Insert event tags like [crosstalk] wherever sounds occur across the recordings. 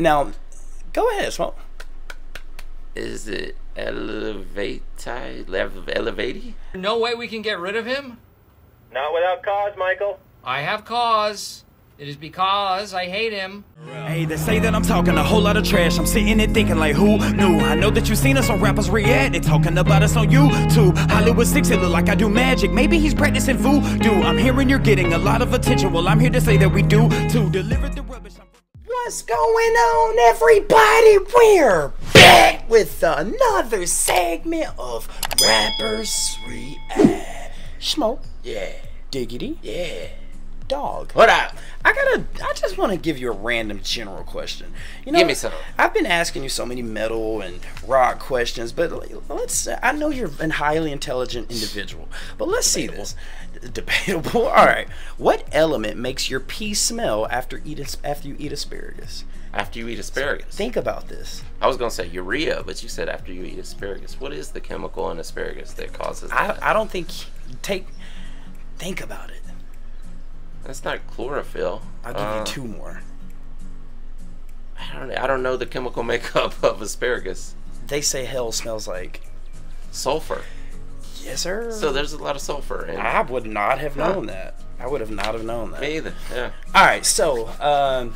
Now, go ahead, smoke. Is it elevati? Lev- elevati? No way we can get rid of him? Not without cause, Michael. I have cause. It is because I hate him. Hey, they say that I'm talking a whole lot of trash. I'm sitting there thinking like, who knew? I know that you've seen us on rappers react. They talking about us on YouTube. Hollywood six, it look like I do magic. Maybe he's practicing voodoo. I'm hearing you're getting a lot of attention. Well, I'm here to say that we do to deliver the rubbish. I'm- What's going on, everybody? We're back with another segment of Rappers React. Smoke, Yeah. diggity, Yeah. Dog. What up? I gotta. I just want to give you a random general question. You know, Give me some. I've been asking you so many metal and rock questions, but let's. I know you're a highly intelligent individual, but let's see this. [laughs] Debatable. All right. What element makes your pee smell after eat after you eat asparagus? After you eat asparagus. Think about this. I was gonna say urea, but you said after you eat asparagus. What is the chemical in asparagus that causes I, that? I don't think take. Think about it. That's not chlorophyll. I'll give Uh, you two more. I don't. I don't know the chemical [laughs] makeup of asparagus. They say hell smells like. Sulfur. Yes, sir. So there's a lot of sulfur in. I would not have Huh. known that. I would have not have known that. Me either. Yeah. All right, so um,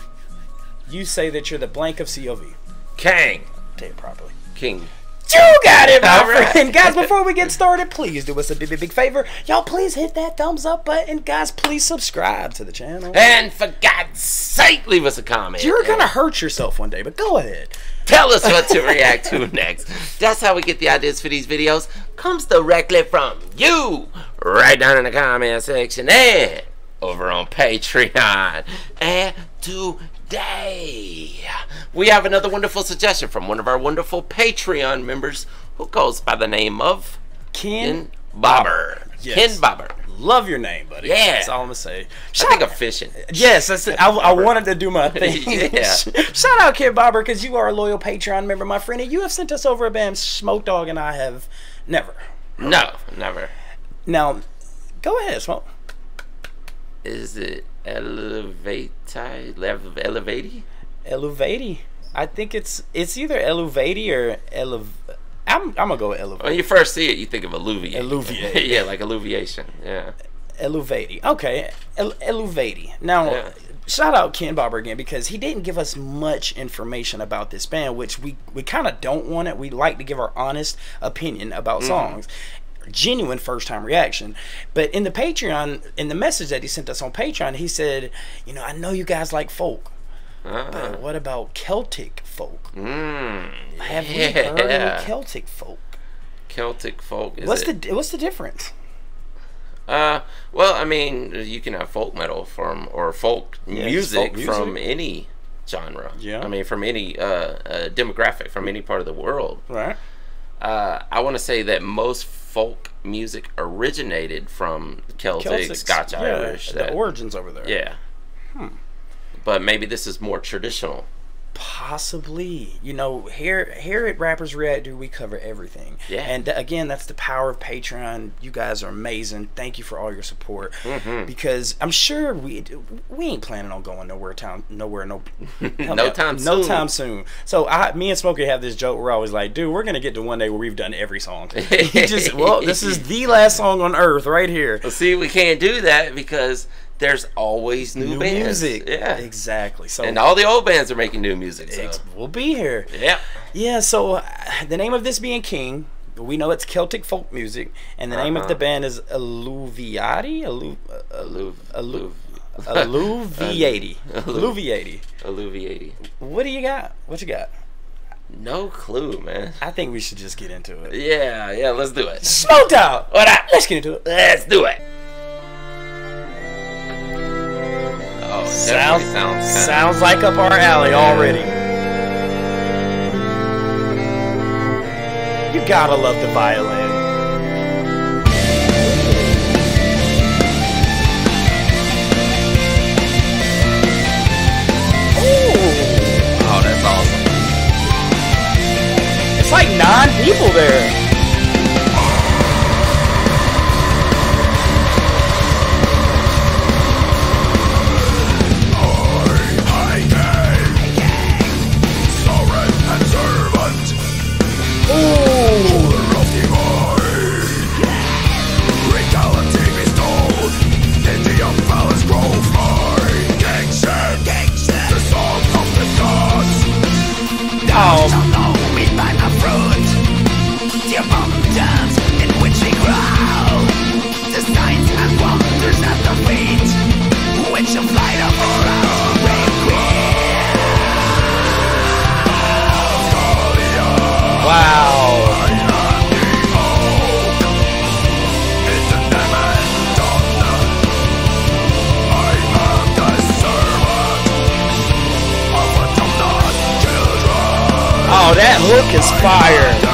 you say that you're the blank of COV. Kang. Say it properly. King. You got it, my All right. friend. Guys, [laughs] before we get started, please do us a big, big, big favor. Y'all, please hit that thumbs up button. Guys, please subscribe to the channel. And for God's sake, leave us a comment. You're eh? gonna hurt yourself one day, but go ahead. Tell us what to [laughs] react to next. That's how we get the ideas for these videos. Comes directly from you, right down in the comment section and over on Patreon. And today, we have another wonderful suggestion from one of our wonderful Patreon members who goes by the name of Ken, Ken Bobber. Yes. Ken Bobber. love your name, buddy. Yeah. That's all I'm gonna say. I think of fishing. Yes, that's it. I, I wanted to do my [laughs] thing. Yeah. [laughs] Shout out, Ken Bobber, because you are a loyal Patreon member, my friend, and you have sent us over a band. Smoke Dog and I have never. No, never. Now, go ahead, Smoke. Is it elevati? Lev- elevati? Eluvati. I think it's it's either Eluvati or Elev. I'm, I'm gonna go with Eluvati. When you first see it, you think of alluviate. Alluviate. [laughs] yeah, like alluviation. Yeah. Eluvati. Okay, El- Eluvati. Now, Yeah. shout out Ken Bobber again because he didn't give us much information about this band, which we we kind of don't want it. We like to give our honest opinion about Mm-hmm. songs. Genuine first time reaction. But in the Patreon, in the message that he sent us on Patreon, he said, You know, I know you guys like folk, Uh-uh. but what about Celtic folk? Mm, Have we heard of Celtic folk? Celtic folk? Is What's it? the what's the difference? Uh, well, I mean, you can have folk metal from or folk Yeah, music, folk from any genre. Yeah. I mean, from any uh, uh, demographic, from any part of the world. Right. Uh, I want to say that most folk music originated from Celtic, Celtics. Scotch, Yeah, Irish. The that- origins over there. yeah. Hmm. But maybe this is more traditional. Possibly, you know, here here at Rappers React, do we cover everything? Yeah. And th- again, that's the power of Patreon. You guys are amazing. Thank you for all your support. Mm-hmm. Because I'm sure we we ain't planning on going nowhere town nowhere no [laughs] No time no soon. time soon. So I me and Smokey have this joke. We're always like, dude, we're gonna get to one day where we've done every song. [laughs] Just well, this is the last song on earth right here. Well, see, we can't do that because there's always new, New bands. music. Yeah. exactly. So And all the old bands are making new music. So. we'll be here. Yeah. Yeah, so uh, the name of this being King, we know it's Celtic folk music, and the name of the Uh-huh. band is Alluviati. Allu, Alluv. allu, [laughs] Alluv. Alluviati. Alluviati. Alluviati. What do you got? What you got? No clue, man. I think we should just get into it. Yeah, yeah, let's do it. Smoked out. What up? Let's get into it. Let's do it. Sounds sounds sounds like up our alley already. You gotta love the violin. Ooh, Oh, that's awesome. it's like nine people there. Fire.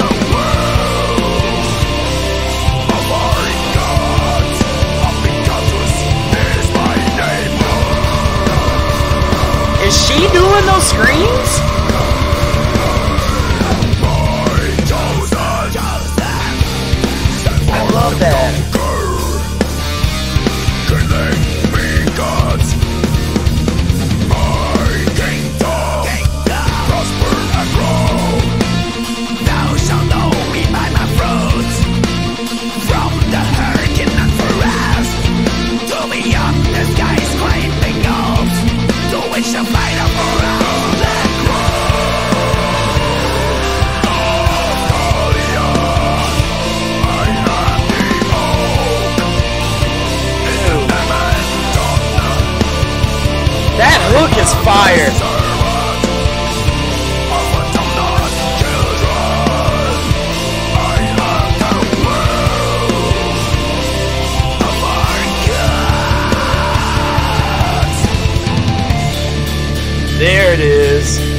It is.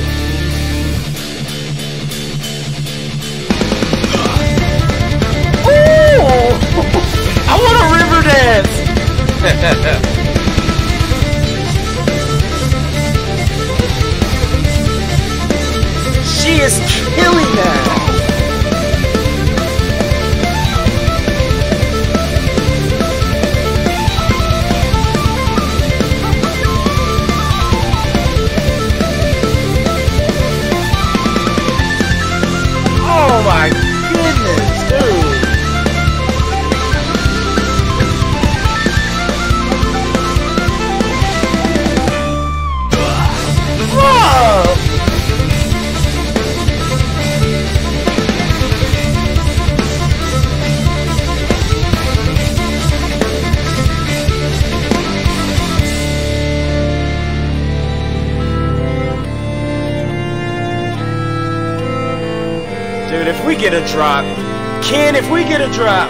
Get a drop, Ken, if we get a drop.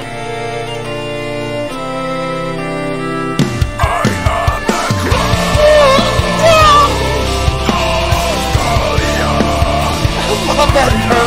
I love that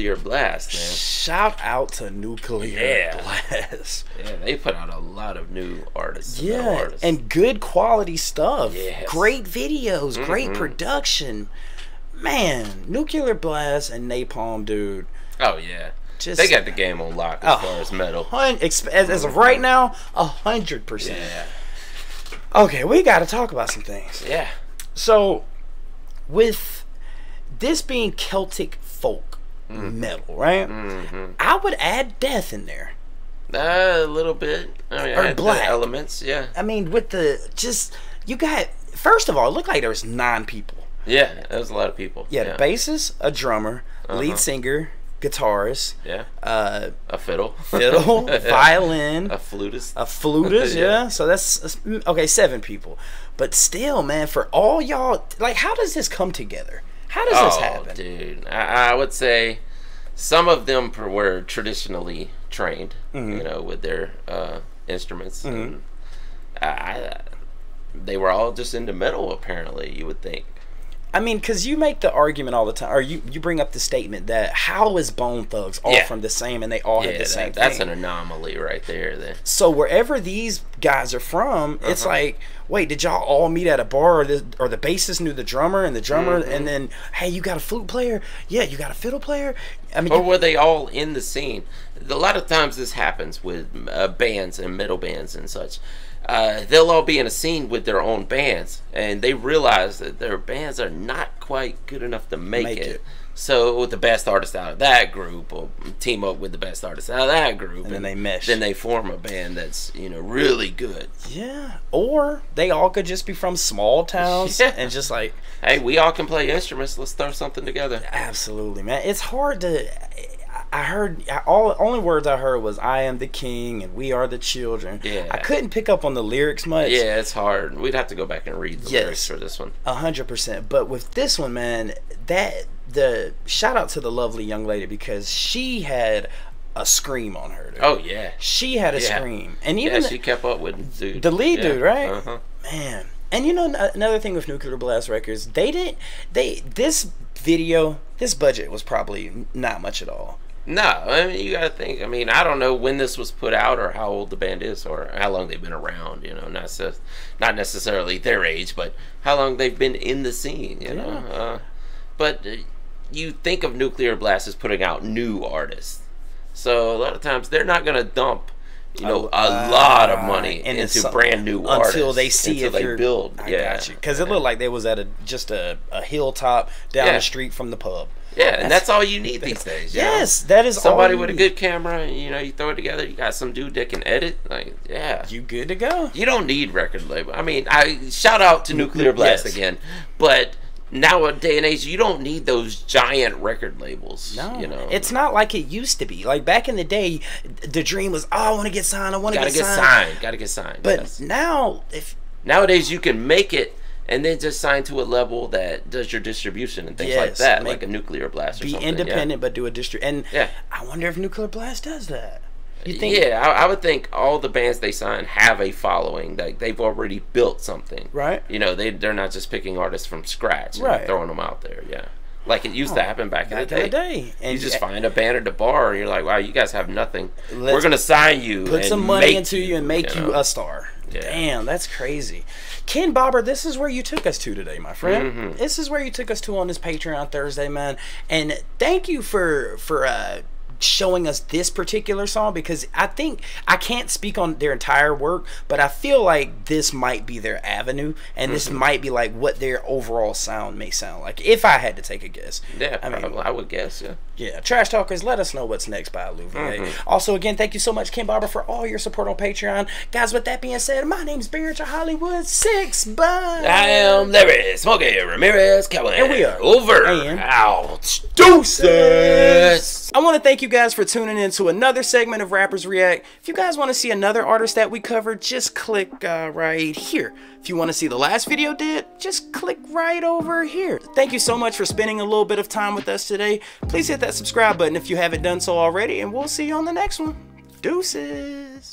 Nuclear Blast, man. Shout out to Nuclear Yeah. Blast. Yeah, they put out a lot of new artists. Yeah, artists. and good quality stuff. Yes. Great videos, great mm-hmm. production. Man, Nuclear Blast and Napalm, dude. oh yeah, Just they got the game on lock as far as metal. as, as of right now, a hundred percent. Yeah, Okay, we got to talk about some things. yeah. So, with this being Celtic folk Mm-hmm. metal, right? I would add death in there. Uh, a little bit. I mean, Or I had the black. elements. Yeah, I mean, with the just you got first of all, it looked like there was nine people. yeah. That was a lot of people. Yeah, yeah. bassist, a drummer, lead singer, guitarist, Yeah, uh, a fiddle, fiddle, [laughs] violin, a flutist. a flutist. [laughs] Yeah. yeah. so that's, that's mm, okay, seven people. But still, man, for all y'all, like, how does this come together? How does this oh, happen? dude, I, I would say some of them were traditionally trained, Mm-hmm. you know, with their uh, instruments. And I, I, they were all just into metal, apparently. You would think. I mean, because you make the argument all the time, or you, you bring up the statement that how is Bone Thugs all Yeah. from the same and they all have Yeah, the same that, that's thing? an anomaly right there. Then. So wherever these guys are from, it's Uh-huh. like, wait, did y'all all meet at a bar, or the or the bassist knew the drummer, and the drummer, Mm-hmm. and then hey, you got a flute player? Yeah, you got a fiddle player. I mean, Or you- were they all in the scene? A lot of times this happens with uh, bands and metal bands and such. Uh, they'll all be in a scene with their own bands, and they realize that their bands are not quite good enough to make, Make it. it. So the best artist out of that group will team up with the best artist out of that group, And then they mesh. Then they form a band that's you know really good. Yeah. Or they all could just be from small towns [laughs] Yeah. and just like Hey, we all can play instruments. Let's throw something together. absolutely, man. It's hard to I heard all only words I heard was "I am the king" and "We are the children." Yeah. I couldn't pick up on the lyrics much. Yeah, it's hard. We'd have to go back and read the Yes. lyrics for this one. A hundred percent. But with this one, man, that the shout out to the lovely young lady because she had a scream on her. Dude. Oh yeah, She had a Yeah. scream, and yeah. even She kept up with dude. the lead Yeah. dude, right? Uh-huh. Man, and you know n- another thing with Nuclear Blast Records, they didn't. They this video, this budget was probably not much at all. No, I mean you gotta think. I mean, I don't know when this was put out or how old the band is or how long they've been around. You know, not so, not necessarily their age, but how long they've been in the scene. You know, uh, but uh, you think of Nuclear Blast as putting out new artists, so a lot of times they're not gonna dump. You know, a lot of money And into brand new artists until they see until if they build. I yeah, got because it looked like they was at a just a, a hilltop down Yeah. the street from the pub. Yeah, and that's all you need these days. you know? Yes, that is all somebody with a good camera. You know, you throw it together. You got some dude that can edit. Like, yeah, You good to go? you don't need record label. I mean, I shout out to Nuclear Blast Yes. again, but nowadays and age, you don't need those giant record labels. No, you know, it's not like it used to be. Like back in the day, the dream was, "Oh, I want to get signed. I want to get signed. gotta get, get signed. signed. Gotta get signed. But yes. now, if nowadays you can make it. And then just sign to a level that does your distribution and things like that, make- like a nuclear blast or be something. yeah. independent but do a district, and Yeah. I wonder if Nuclear Blast does that. You think? yeah, I, I would think all the bands they sign have a following. Like they've already built something, Right. You know, they they're not just picking artists from scratch and Right. throwing them out there. Yeah, like it used to oh, happen back, Back in the day. day, and you just find a band at the bar, and you're like, "Wow, you guys have nothing. Let's We're gonna sign you, put some money make into you and make you, know? a star. Yeah. Damn, that's crazy. Ken Bobber, this is where you took us to today, my friend. Mm-hmm. This is where you took us to on this Patreon Thursday, man. And thank you for for uh showing us this particular song because I think I can't speak on their entire work, but I feel like this might be their avenue and this Mm-hmm. might be like what their overall sound may sound like if I had to take a guess. Yeah, I mean, I would guess. Yeah. yeah, Trash Talkers, let us know what's next by Louvier. Mm-hmm. Also, again, thank you so much, Ken Bobber, for all your support on Patreon. Guys, with that being said, my name's Barry Hollywood. Six, bye. I am Larry Smokey Ramirez Kelly. And we are over and out. Deuces. I want to thank you guys for tuning in to another segment of Rappers React. If you guys want to see another artist that we covered, just click uh, right here. If you want to see the last video did, just click right over here. Thank you so much for spending a little bit of time with us today. Please hit that subscribe button if you haven't done so already, and we'll see you on the next one. Deuces.